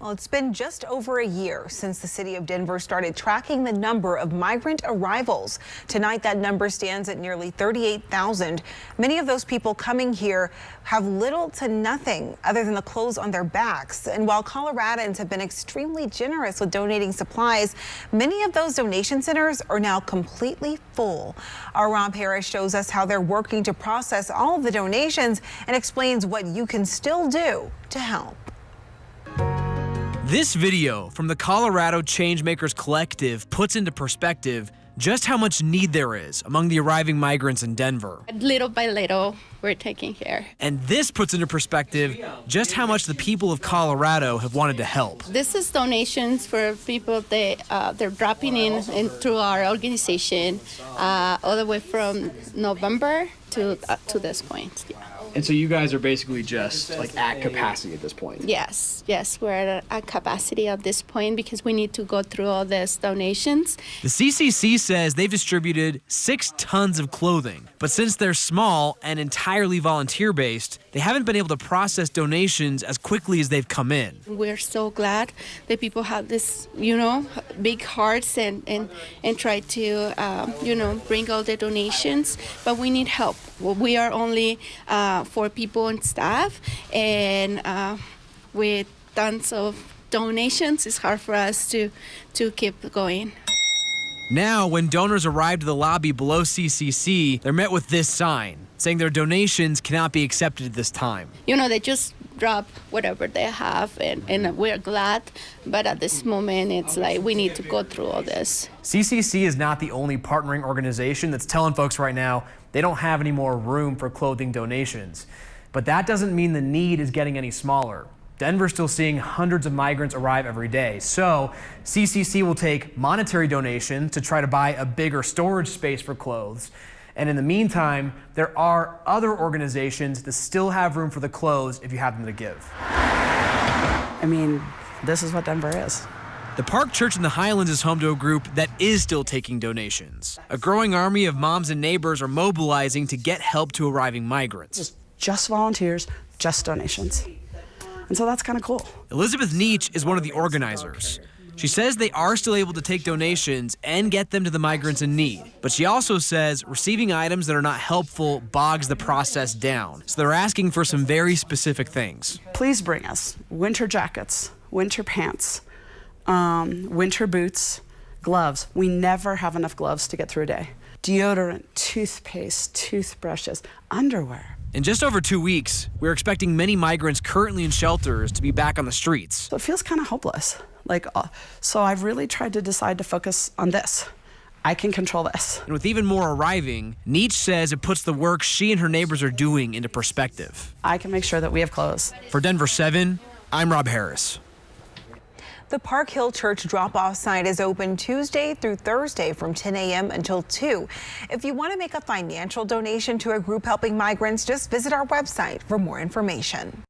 Well, it's been just over a year since the city of Denver started tracking the number of migrant arrivals. Tonight, that number stands at nearly 38,000. Many of those people coming here have little to nothing other than the clothes on their backs. And while Coloradans have been extremely generous with donating supplies, many of those donation centers are now completely full. Our Rob Harris shows us how they're working to process all of the donations and explains what you can still do to help. This video from the Colorado Changemakers Collective puts into perspective just how much need there is among the arriving migrants in Denver. Little by little, we're taking care. And this puts into perspective just how much the people of Colorado have wanted to help. This is donations for people that uh, they're dropping in, in through our organization uh, all the way from November to uh, to this point. Yeah. And so you guys are basically just like at capacity at this point. Yes, yes, we're at a capacity at this point because we need to go through all these donations. The CCC says they've distributed six tons of clothing, but since they're small and entirely volunteer based, they haven't been able to process donations as quickly as they've come in. We're so glad that people have this, you know, big hearts and and and try to, uh, you know, bring all the donations, but we need help. We are only. Uh, for people and staff, and uh, with tons of donations, it's hard for us to to keep going. Now, when donors arrive to the lobby below CCC, they're met with this sign saying their donations cannot be accepted at this time. You know, they just drop whatever they have, and, and we're glad. But at this moment, it's like we need to go through all this. CCC is not the only partnering organization that's telling folks right now they don't have any more room for clothing donations. But that doesn't mean the need is getting any smaller. Denver's still seeing hundreds of migrants arrive every day. So CCC will take monetary donations to try to buy a bigger storage space for clothes. And in the meantime, there are other organizations that still have room for the clothes if you have them to give. I mean, this is what Denver is. The Park Church in the Highlands is home to a group that is still taking donations. A growing army of moms and neighbors are mobilizing to get help to arriving migrants. Just, just volunteers, just donations. And so that's kind of cool. Elizabeth Nietzsche is one of the organizers. She says they are still able to take donations and get them to the migrants in need. But she also says receiving items that are not helpful bogs the process down. So they're asking for some very specific things. Please bring us winter jackets, winter pants, um, winter boots, gloves. We never have enough gloves to get through a day. Deodorant, toothpaste, toothbrushes, underwear. In just over two weeks, we're expecting many migrants currently in shelters to be back on the streets. So it feels kind of hopeless. Like, uh, so I've really tried to decide to focus on this. I can control this. And with even more arriving, Nietzsche says it puts the work she and her neighbors are doing into perspective. I can make sure that we have clothes. For Denver 7, I'm Rob Harris. The Park Hill Church drop-off site is open Tuesday through Thursday from 10 a.m. until 2. If you want to make a financial donation to a group helping migrants, just visit our website for more information.